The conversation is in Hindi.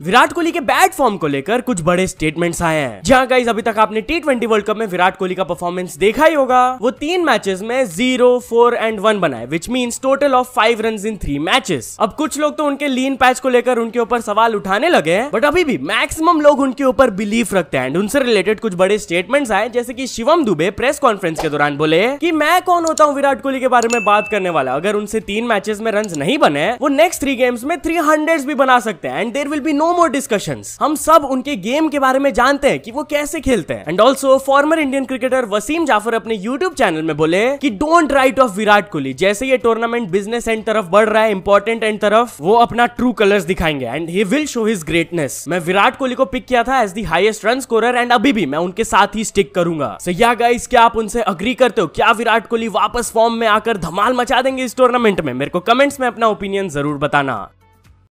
विराट कोहली के बैड फॉर्म को लेकर कुछ बड़े स्टेटमेंट्स आए हैं। जहाँ गाइस अभी तक आपने टी ट्वेंटी वर्ल्ड कप में विराट कोहली का परफॉर्मेंस देखा ही होगा। वो तीन मैचेस में ज़ीरो फोर एंड वन बनाए which mean total of five run in three matches अब कुछ लोग तो उनके लीन पैच को लेकर उनके ऊपर सवाल उठाने लगे हैं बट अभी भी मैक्सिमम लोग उनके ऊपर बिलीव रखते हैं। एंड उनसे रिलेटेड कुछ बड़े स्टेटमेंट्स आए, जैसे की शिवम दुबे प्रेस कॉन्फ्रेंस के दौरान बोले की मैं कौन होता हूँ विराट कोहली के बारे में बात करने वाला? अगर उनसे तीन मैचेस में रन नहीं बने, वो नेक्स्ट थ्री गेम्स में थ्री भी बना सकते हैं। And there will be no more discussion हम सब उनके गेम के बारे में जानते हैं कि वो कैसे खेलते हैं. And also former Indian cricketer Wasim Jaffer अपने यूट्यूब चैनल में बोले कि don't write off Virat Kohli. जैसे ये टूर्नामेंट बिज़नेस एंड तरफ़ बढ़ रहा है इंपॉर्टेंट एंड तरफ़, वो अपना ट्रू कलर्स दिखाएँगे. And he will show his greatness मैं विराट कोहली को पिक किया था as the highest run scorer and अभी भी मैं उनके साथ ही स्टिक करूँगा. सो या गाइस क्या आप उनसे अग्री करते हो? क्या विराट कोहली वापस फॉर्म में आकर धमाल मचा देंगे इस टूर्नामेंट में? मेरे को कमेंट्स में अपना ओपिनियन ज़रूर बताना.